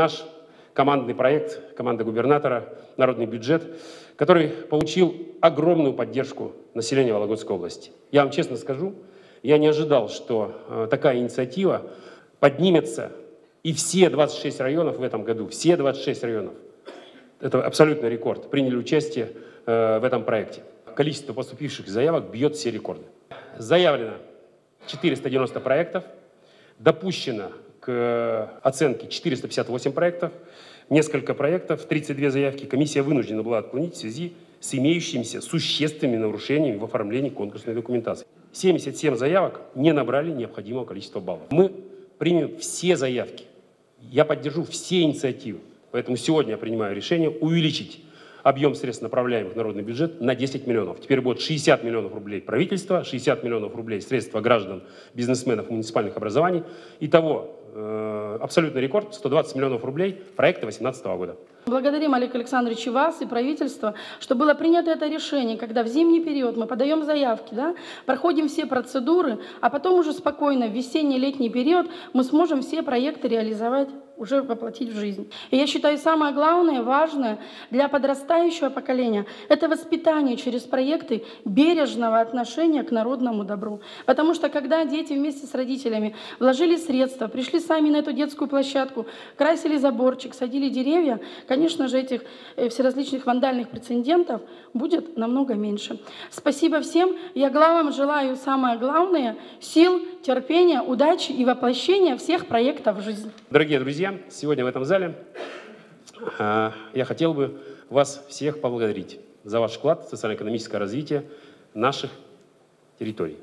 Наш командный проект, команда губернатора, народный бюджет, который получил огромную поддержку населения Вологодской области. Я вам честно скажу, я не ожидал, что э, такая инициатива поднимется, и все 26 районов в этом году, все 26 районов, это абсолютный рекорд, приняли участие э, в этом проекте. Количество поступивших заявок бьет все рекорды. Заявлено 490 проектов, допущено к оценке 458 проектов, несколько проектов, 32 заявки. Комиссия вынуждена была отклонить в связи с имеющимися существенными нарушениями в оформлении конкурсной документации. 77 заявок не набрали необходимого количества баллов. Мы примем все заявки. Я поддержу все инициативы. Поэтому сегодня я принимаю решение увеличить объем средств, направляемых в народный бюджет, на 10 миллионов. Теперь будет 60 миллионов рублей правительства, 60 миллионов рублей средства граждан, бизнесменов, муниципальных образований. Итого э, абсолютный рекорд 120 миллионов рублей проекта 2018 года. Благодарим, Олег Александрович, и вас, и правительство, что было принято это решение, когда в зимний период мы подаем заявки, да, проходим все процедуры, а потом уже спокойно в весенний-летний период мы сможем все проекты реализовать уже воплотить в жизнь. И я считаю, самое главное, важное для подрастающего поколения – это воспитание через проекты бережного отношения к народному добру. Потому что когда дети вместе с родителями вложили средства, пришли сами на эту детскую площадку, красили заборчик, садили деревья, конечно же, этих э, всеразличных вандальных прецедентов будет намного меньше. Спасибо всем. Я главам желаю самое главное – сил, терпения, удачи и воплощения всех проектов в жизнь. Дорогие друзья, сегодня в этом зале э, я хотел бы вас всех поблагодарить за ваш вклад в социально-экономическое развитие наших территорий.